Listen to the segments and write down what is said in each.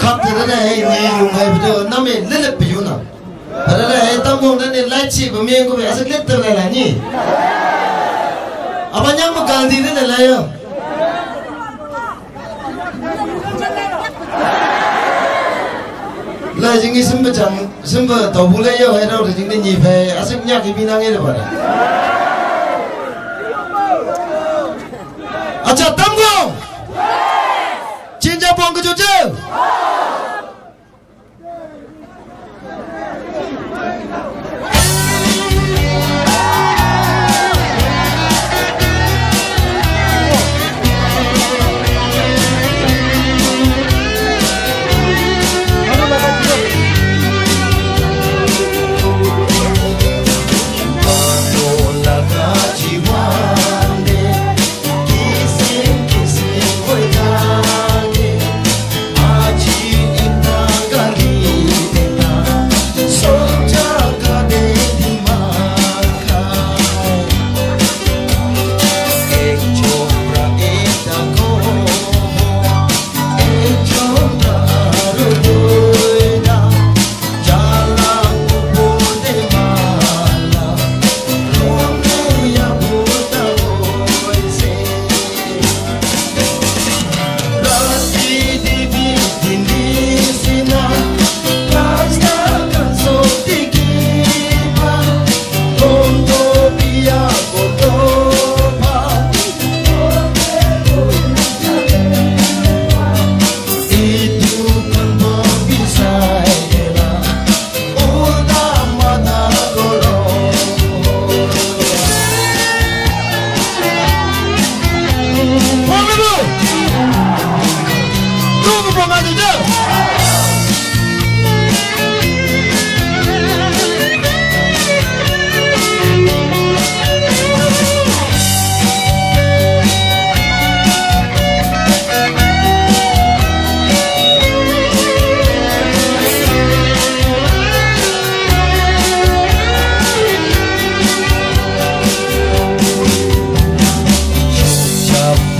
khắp thế này người dùng hay bây giờ năm mình lên lập biểu nào. Thế này tâm hồn này lại chỉ của mình có vẻ rất lết từ này là nhỉ. À bao nhiêu một càng gì thế này là không là chính cái sinh vật chẳng sinh vật Brasil!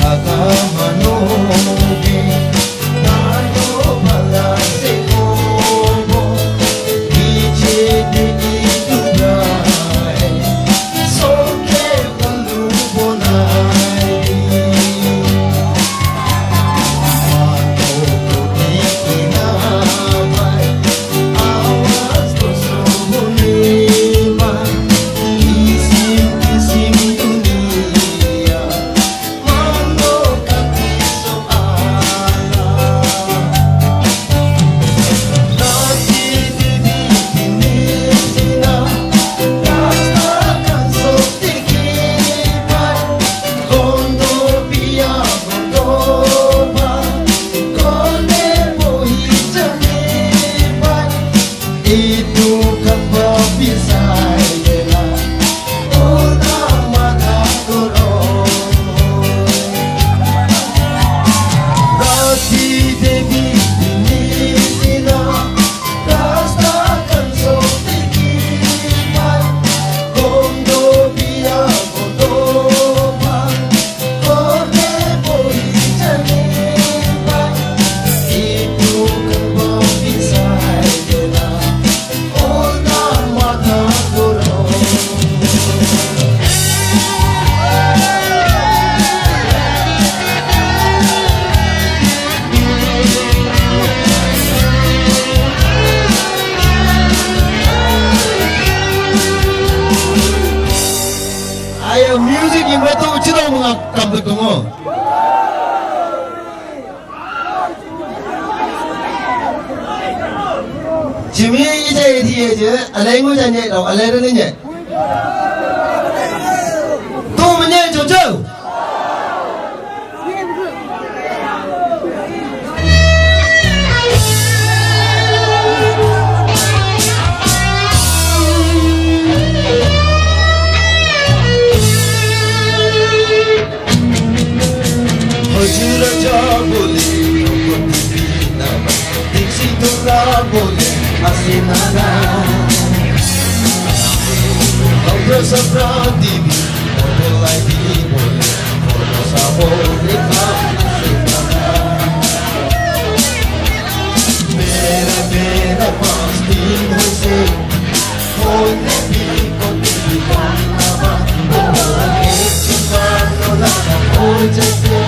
Father. 前面一些地些，阿来我在念，老阿来在念。just